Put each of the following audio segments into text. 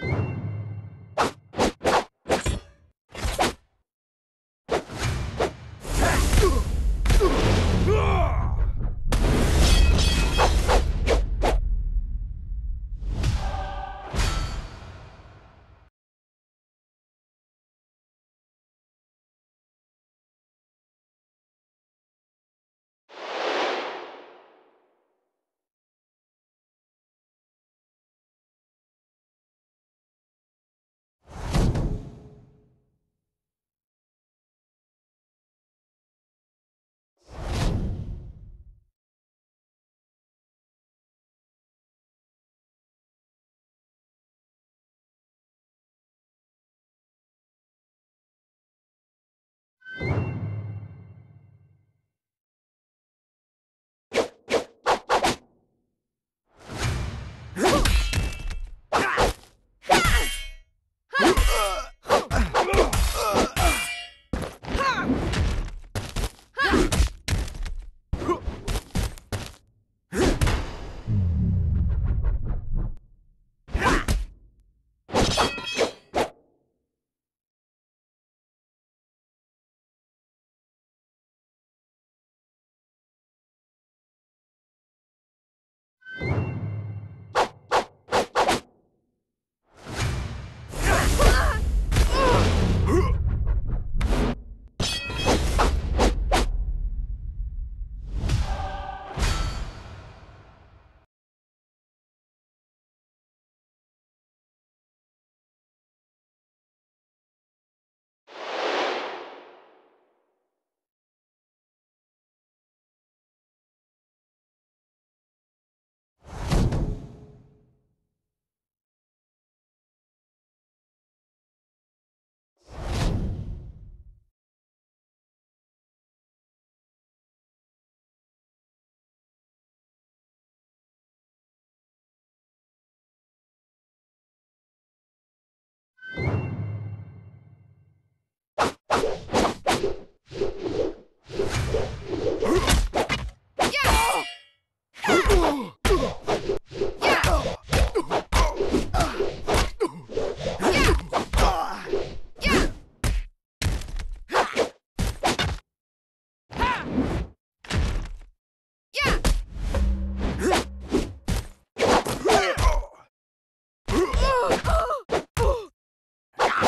you Huh!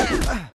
Yeah!